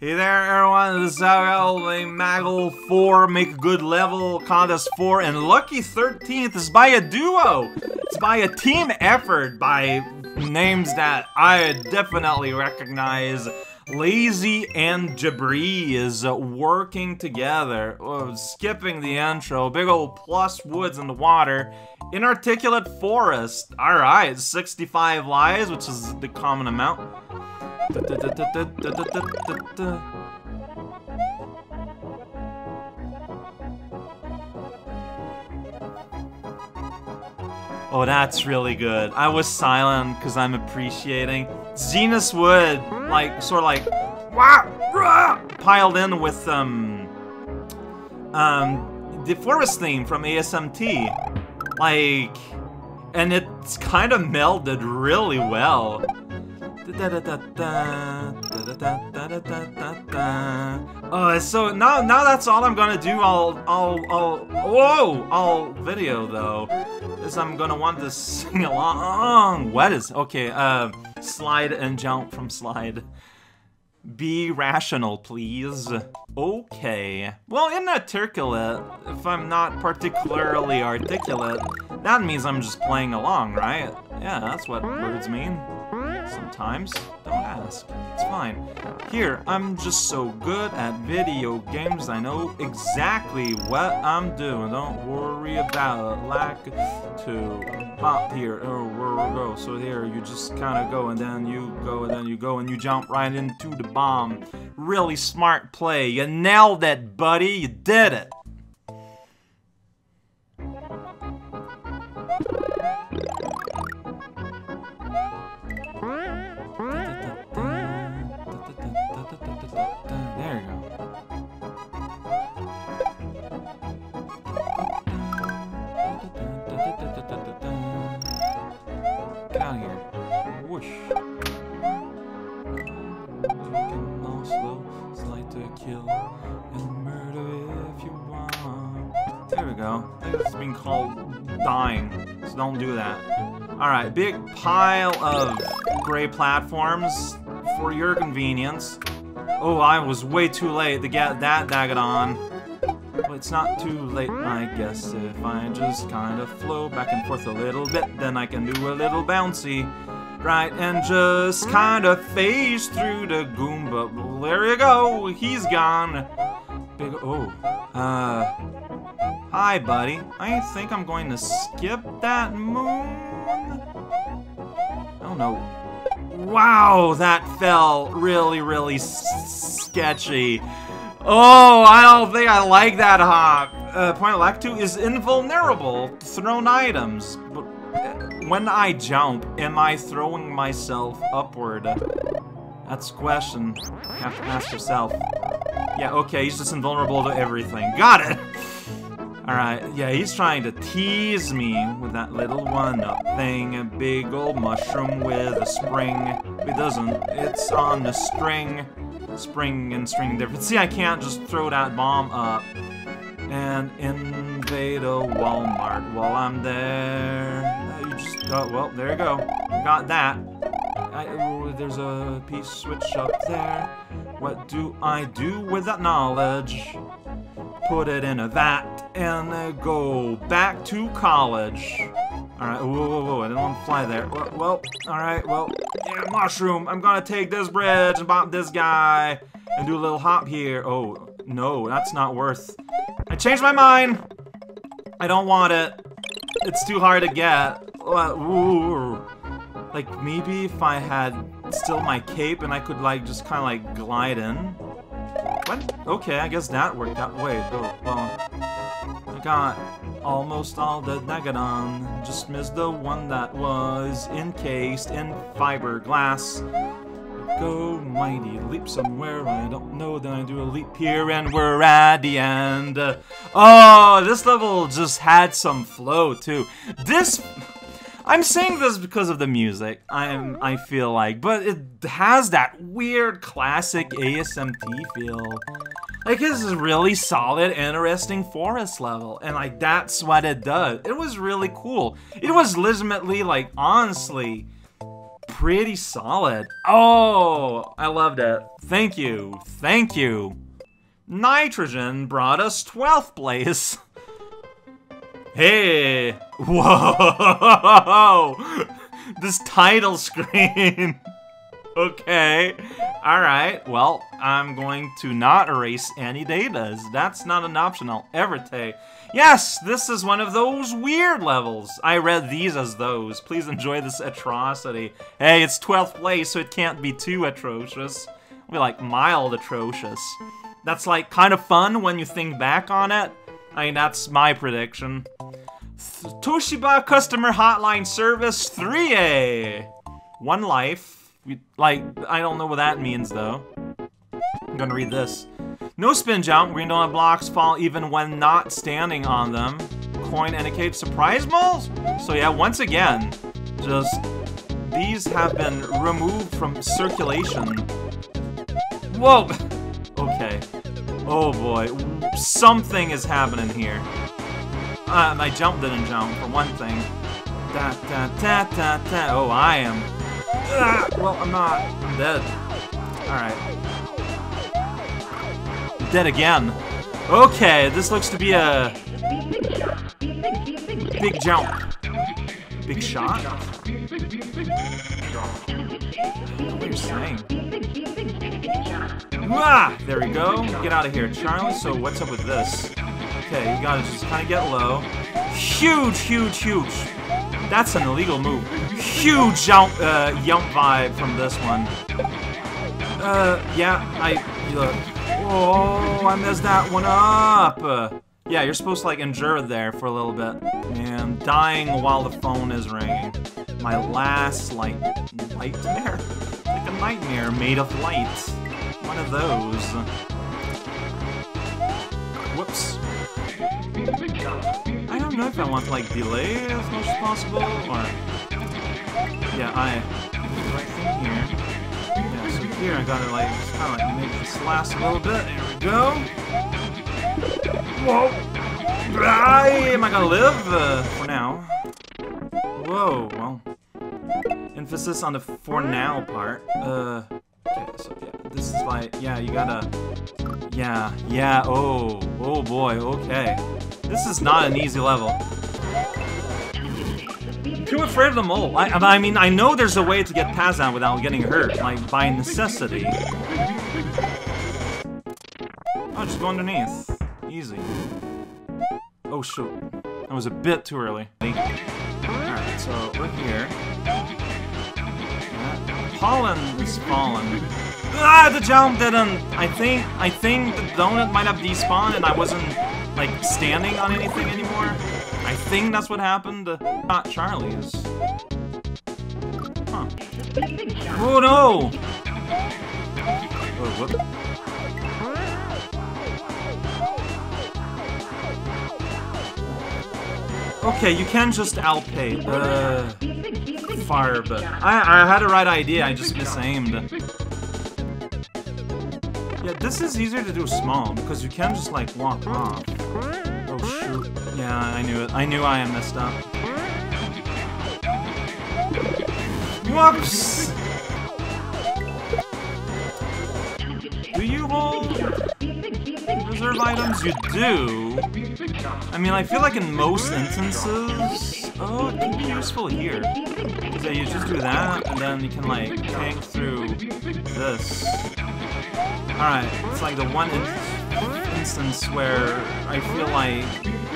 Hey there everyone, this is the Maggle 4 Make a Good Level Contest 4, and Lucky 13th is by a duo! It's by a team effort by names that I definitely recognize. Lazy and gbreeze is working together, uh, skipping the intro, big old plus woods in the water, inarticulate forest, alright, 65 lives, which is the common amount. Oh, that's really good. I was silent because I'm appreciating. Zenus Wood, like, sort of like, wah, rah, piled in with, um, um, the forest theme from ASMT. Like, and it's kind of melded really well. Uh, so now, now that's all I'm gonna do. I'll, I'll, I'll, whoa, I'll video though, is I'm gonna want to sing along. What is? Okay, uh, slide and jump from slide. Be rational, please. Okay. Well, in inarticulate, if I'm not particularly articulate, that means I'm just playing along, right? Yeah, that's what words mean. Sometimes. Don't ask. It's fine. Here, I'm just so good at video games, I know exactly what I'm doing. Don't worry about it. Lack to pop here. Oh, where go. So here, you just kind of go, and then you go, and then you go, and you jump right into the bomb. Really smart play. You nailed it, buddy. You did it. Do that. Alright, big pile of gray platforms for your convenience. Oh, I was way too late to get that Dagadon. But it's not too late, I guess, if I just kind of flow back and forth a little bit, then I can do a little bouncy. Right, and just kind of phase through the Goomba. Well, there you go, he's gone. Big, oh, uh, hi, buddy. I think I'm going to skip that moon. Oh no. Wow, that felt really, really sketchy. Oh, I don't think I like that hop. Uh, point two is invulnerable to thrown items. But uh, when I jump, am I throwing myself upward? That's a question you have to ask yourself. Yeah, okay, he's just invulnerable to everything. Got it! Alright, yeah, he's trying to tease me with that little one-up thing. A big old mushroom with a spring. It doesn't. It's on a string. Spring and string difference. See, I can't just throw that bomb up and invade a Walmart while I'm there. Uh, you just, oh, well, there you go. Got that. I, there's a piece switch up there. What do I do with that knowledge? Put it in a vat and uh, go back to college. Alright, whoa, whoa, whoa, I didn't want to fly there. Well, well alright, well, yeah, mushroom. I'm gonna take this bridge and bop this guy and do a little hop here. Oh, no, that's not worth. I changed my mind. I don't want it. It's too hard to get. Ooh. Like, maybe if I had still my cape and I could, like, just kind of, like, glide in. Okay, I guess that worked out. Wait, oh, well, I got almost all the Nagadon. Just missed the one that was encased in fiberglass. Go mighty leap somewhere, I don't know, then I do a leap here and we're at the end. oh, this level just had some flow too. This... I'm saying this because of the music, I'm, I feel like, but it has that weird classic ASMT feel. Like, this is really solid, interesting forest level, and like, that's what it does. It was really cool. It was legitimately, like, honestly, pretty solid. Oh, I loved it. Thank you. Thank you. Nitrogen brought us 12th place. Hey! Whoa! This title screen! okay. Alright, well, I'm going to not erase any datas. That's not an option I'll ever take. Yes, this is one of those weird levels. I read these as those. Please enjoy this atrocity. Hey, it's 12th place, so it can't be too atrocious. It'll be like mild atrocious. That's like kind of fun when you think back on it. I mean, that's my prediction. Toshiba Customer Hotline Service 3A. One life. We, like, I don't know what that means, though. I'm gonna read this. No spin jump. Green donut blocks fall even when not standing on them. Coin indicate surprise moles? So yeah, once again, just... These have been removed from circulation. Whoa! Okay. Oh boy. Something is happening here. Uh, my jump didn't jump, for one thing. Da da da da da. Oh, I am. Ah, well, I'm not. I'm dead. Alright. Dead again. Okay, this looks to be a... Big jump. Big shot? What are you saying? Ah! There we go. Get out of here, Charlie. So what's up with this? Okay, you gotta just kind of get low. Huge, huge, huge. That's an illegal move. Huge jump, uh, jump vibe from this one. Uh, yeah, I, look. Oh, I messed that one up. Uh, yeah, you're supposed to, like, endure there for a little bit. And dying while the phone is ringing. My last, like, nightmare? Like a nightmare made of light. One of those. Whoops. I don't know if I want like, delay as much as possible, or... Yeah, I... Right thing here. Yeah, so here I gotta, like, kinda, like, make this last a little bit. There we go. Whoa! Am I gonna live? Uh, for now. Whoa, well... Emphasis on the for now part. Uh... Okay, so yeah, this is why, yeah, you gotta... Yeah, yeah, oh, oh boy, okay. This is not an easy level. Too afraid of the mole. I, I mean, I know there's a way to get past that without getting hurt, like, by necessity. Oh, just go underneath. Easy. Oh, shoot. That was a bit too early. Alright, so we're here. Pollen fallen. Ah, the jump didn't. I think I think the donut might have despawned and I wasn't like standing on anything anymore. I think that's what happened. Not Charlie's. Huh. Oh no! Oh, whoop. Okay, you can just outpay. Uh, fire, but I, I had the right idea, I just misaimed. Yeah, this is easier to do small, because you can just, like, walk off. Oh, shoot. Yeah, I knew it. I knew I messed up. Whoops! Items? You do. I mean, I feel like in most instances... Oh, it can be useful here. So you just do that, and then you can, like, tank through this. Alright, it's like the one in instance where I feel like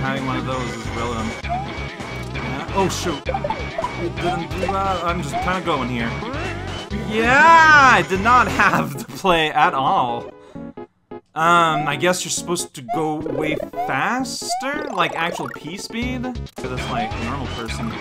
having one of those is relevant. Yeah. Oh, shoot. It didn't do that. I'm just kind of going here. Yeah! I did not have to play at all. Um, I guess you're supposed to go way faster? Like actual P speed? For this, like, normal person.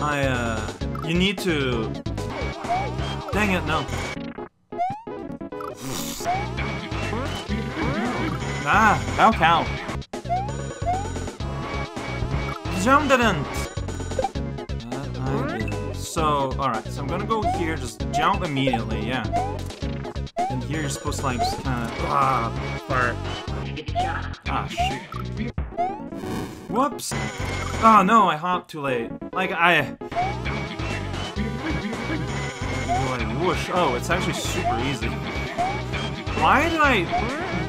I, uh, you need to... Dang it, no. Ah, how cow. Jump didn't! So, alright, so I'm gonna go here, just jump immediately, yeah. You're supposed to like just kind of ah fart. Ah shoot. Whoops. Oh no, I hopped too late. Like, I... Whoosh. Oh, it's actually super easy. Why did I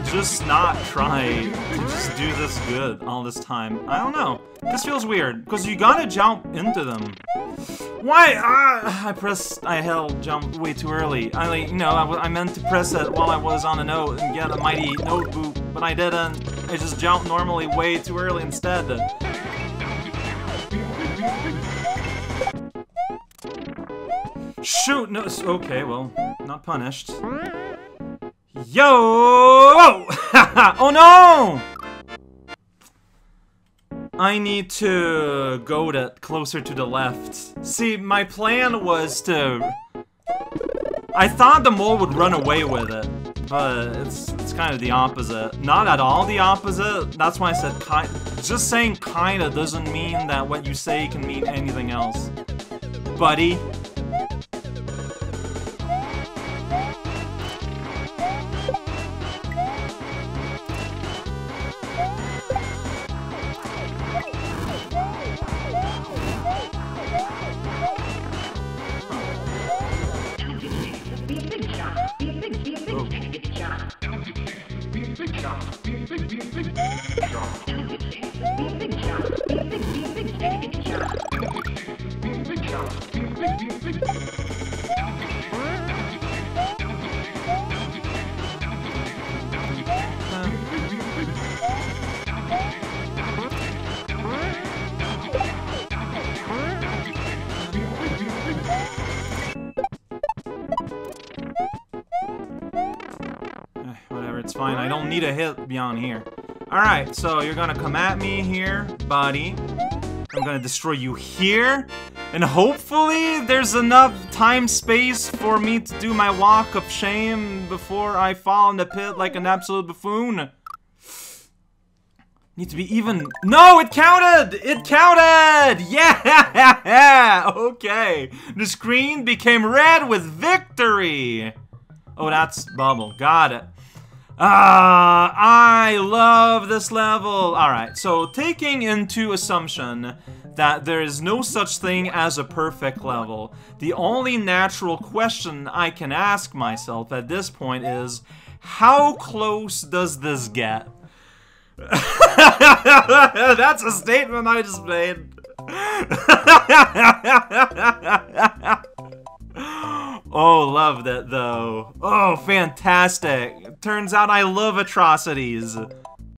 just not try to just do this good all this time? I don't know. This feels weird, because you gotta jump into them. Why? Ah, I pressed, I held jump way too early. I like, you know, I, I meant to press it while I was on a note and get a mighty note boop, but I didn't. I just jumped normally way too early instead. Shoot! No. Okay, well, not punished. Yo! oh no! I need to go to closer to the left. See, my plan was to... I thought the mole would run away with it, but it's it's kind of the opposite. Not at all the opposite. That's why I said kind. Just saying kinda doesn't mean that what you say can mean anything else, buddy. It's fine. I don't need a hit beyond here. Alright, so you're gonna come at me here, buddy. I'm gonna destroy you here. And hopefully there's enough time space for me to do my walk of shame before I fall in the pit like an absolute buffoon. Need to be even- No, it counted! It counted! Yeah! Okay. The screen became red with victory! Oh, that's Bubble. Got it. Ah, I love this level. Alright, so taking into assumption that there is no such thing as a perfect level, the only natural question I can ask myself at this point is, how close does this get? That's a statement I just made. oh, loved it though. Oh, fantastic. Turns out I love atrocities.